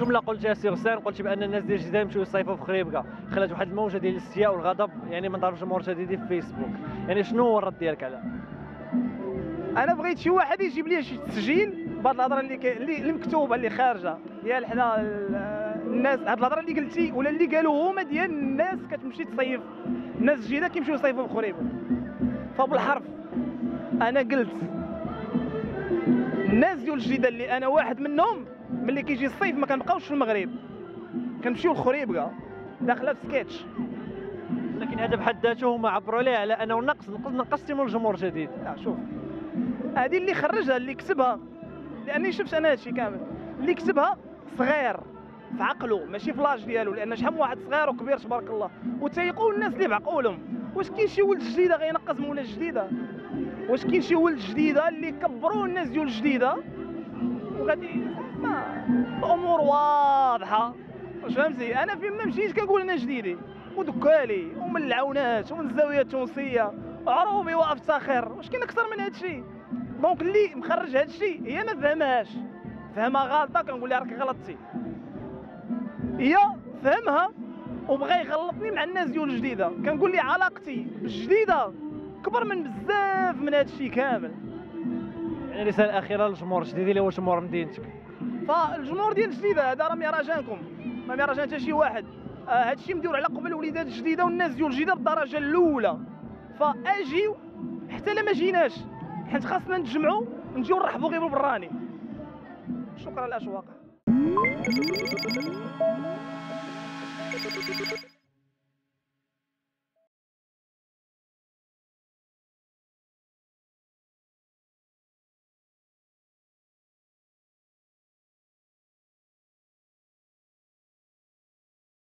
جمله قلتها سي غسان قلت بأن الناس ديال الجزائر يمشيو يصيفوا في خريبكا خلات واحد الموجة ديال الاستياء والغضب يعني من طرف الجديدة في فيسبوك. يعني شنو هو الرد ديالك على؟ أنا بغيت شي واحد يجيب لي شي تسجيل بهاد الهضرة اللي. اللي مكتوبة اللي خارجة. ديال حنا ال- الناس هاد الهضرة اللي قلتي ولا اللي قالوا هما ديال الناس كتمشي تصيف. الناس الجديده كيمشيو يصيفوا في خريبكة فبالحرف. أنا قلت الناس ديال الجديده اللي أنا واحد منهم ملي كيجي الصيف ما كنبقاوش في المغرب. كنمشيو لخريبكا داخلة في سكيتش. لكن هذا بحد ذاته هما عبروا عليه على أنه نقص نقص نقصتي من الجمهور الجديد لا شوف. هذه اللي خرجها اللي كتبها لأني شفت أنا هادشي كامل. اللي كتبها صغير في عقله ماشي في لاج ديالو لأن شحال من واحد صغير وكبير تبارك الله. وتيقول الناس اللي بعقولهم. واش كاين شي ولد جديده غينقص من ولاد جديدة؟ واش كاين شي ولد جديدة اللي كبروا الناس ديال الجديده وغادي ما الأمور واضحة. واش فهمتي؟ أنا فين ما مشيت كنقول أنا جديدي ودكالي ومن العونات ومن الزاوية التونسية. عروبي وافتخر واش كاين أكثر من هادشي؟ دونك اللي مخرج هادشي هي ما فهمهاش. فهمها غلطة كنقول لها راك غلطتي. هي فهمها. وبغى يغلطني مع الناس ديال الجديده كنقول لي علاقتي بالجديدة كبر من بزاف من هادشي كامل. يعني رساله اخيره للجمهور الجديد اللي هو جمهور مدينتك. فالجمهور ديال الجديده هذا راه مهرجانكم ما مهرجان حتى شي واحد. آه هادشي مديور على قبل الوليدات الجديدة والناس ديال الجديده بالدرجه الأولى. فاجيو حتى لا ما جيناش. حيت خاصنا نتجمعوا نجيو نرحبوا غير بالبراني شكرا الاشواق Thank you.